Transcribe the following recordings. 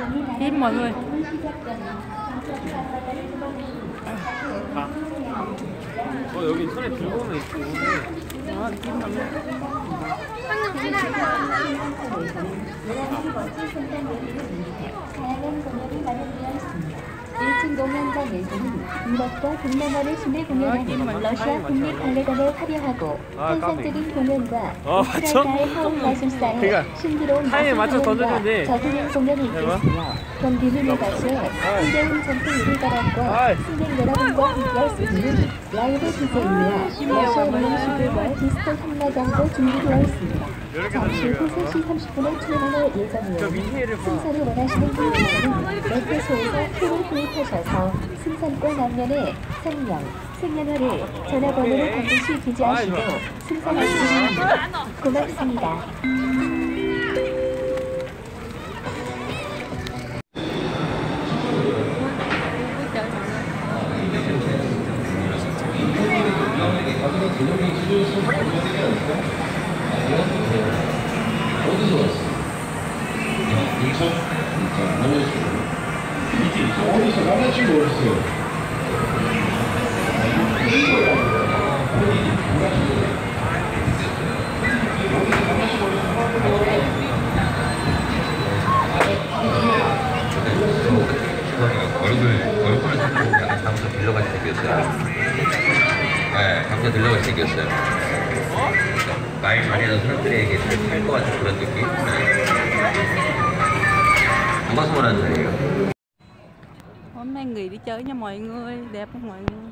Im mọi người 어 여기 손에 들고 오면 있고 Đó, im mọi người 다 양한 공연이 마련되어 있습니다. 1층 공연 장에서는 유럽과 동남아를 순회 공연하는 러시아 국립 발레단에 화려하고 아, 환상적인 공연과 어? 오스트리아의 하원 마술사의 신비로운 타임에 맞춰 마술 던져주는데. 공연과 저승의 공연이. 있겠으며 경비는 가수의 흥겨운 전통 유리가락과 아이. 승객 여러분과 함께할 수 있는 라이브 디제이와 러시아 음식들과 디스코 한마당도 준비되어 있습니다. 잠시 후 던지는 3시 30분에 출연할 저 예정이오니 밑에를 봐 승산을 원하시는 분들은 매트소에서 표를 구입하셔서 승산권 앞면에 생명, 생년월일, 전화번호를 반드시 기재하시고 승산을 주십니다. 고맙습니다. 어디서 만날지 모르겠어요. 얼굴 얼굴 보면 약간 장소 들러같이 생겼어요. 네, 장소 들러같이 생겼어요. 그러니까 말 잘해서 사람들에게 잘살것 같은 그런 느낌. 네. 누가 소문하는 소리예요? Hôm nay nghỉ đi chơi nha mọi người Đẹp không mọi người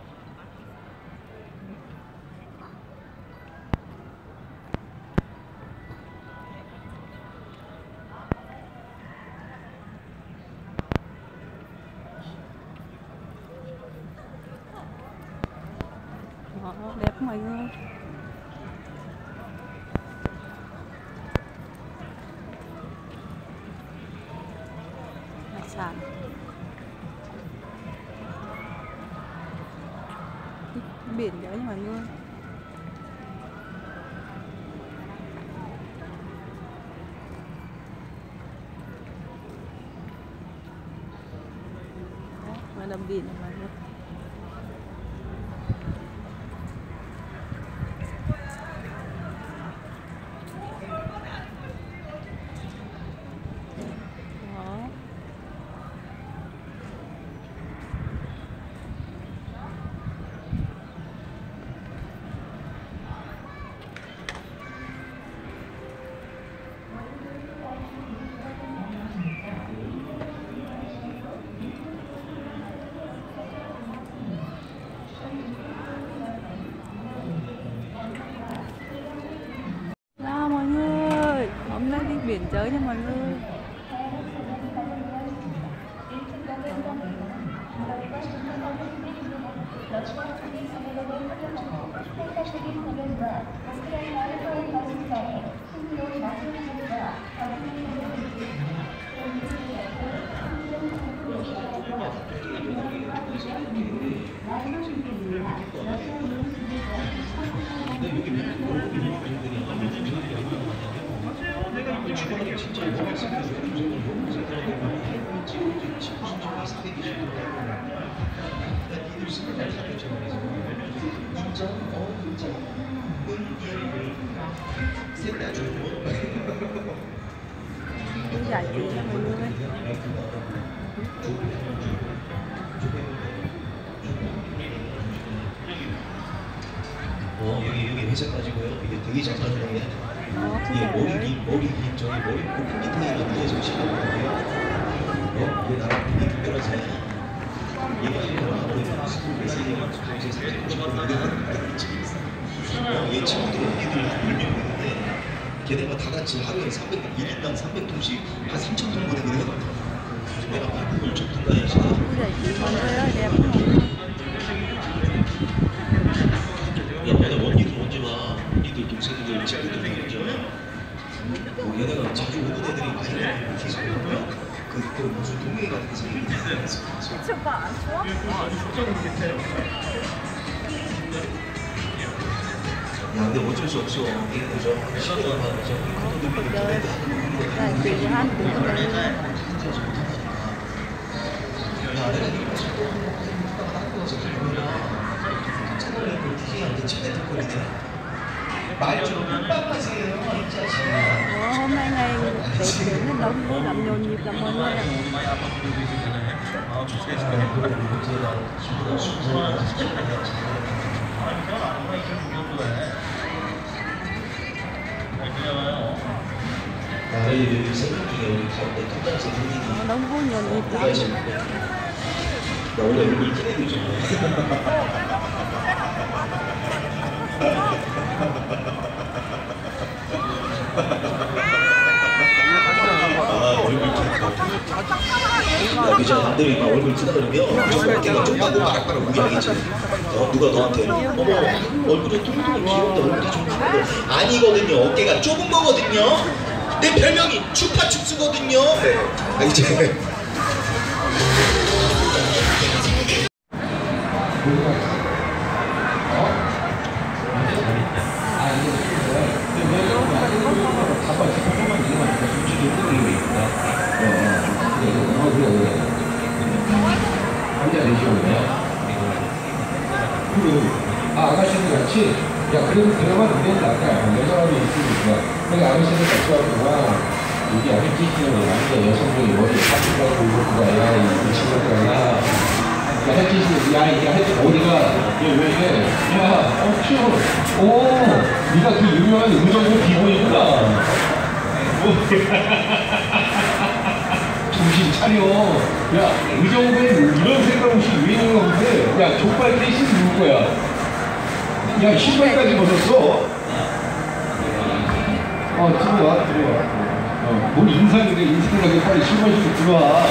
sản biển đấy nhưng mà nuôi mà nằm biển mà. 완전히 멀로 근데 여기 mọi người 어, 여기 여기 회색 가지고요. 이게 되게 잘. Đó, 이게 cái 머리 giải 긴 머리 긴 저기 머리 그 밑에 있는 게 지금 시간이거든요. 어, 이게 나랑 되게 특별하지. 얘가 이거 머리 스쿨 메시지가 이제 살짝 싶은 어, 얘 친구들 애기들 몇명 있는데 걔네가 다 같이 하루에 300, 1인당 300통씩 한 3천 통 보내거든. 그래서 내가 접든가 해서 언니와 언니들 동생들 친구들 있죠. 뭐 얘네가 자주 오는 애들이 많이 계속 오고요. 그또 그 무슨 동행 같은 게 생길 때 그치 오빠 안 좋아? 아 진짜 모르겠어요. 야 근데 어쩔 수 없어. 이게 그죠? 시도를 하죠. 그런 분들이 내가 그 일한 내가 이렇게 자꾸 하다가 딱 보면, 차가운 걸 특이한데 침대 덮고 있더라 재밌네 나 원래 얼굴 띠내고 그저 남들이 막 얼굴 하겠지. 어, 누가 너한테 어머 얼굴이 뚱뚱해 귀여운데 얼굴이 좀 큰데 아니거든요. 어깨가 좁은 거거든요. 내 별명이 추파춥스거든요. 네. 아 이제 야 그러면 안 된다. 야 여자람이 있으니까 그러니까 아가씨들 같이 하고 이게 아직 찌시는 완전 여성분이 머리 파티라고 이거가 야이 친구가 야 해치시 야 이게 해치 어디가 얘 왜 이래 야 어 추워 오 네가 그 유명한 음정부 비보이구나 정신 차려. 야, 의정부에 이런 생각 없이 왜 있는 건데? 야, 족발 대신 누구 거야? 야, 신발까지 벗었어? 어, 들어와, 들어와. 어, 뭔 인상인데, 인상나게 빨리 신발 신고 들어와.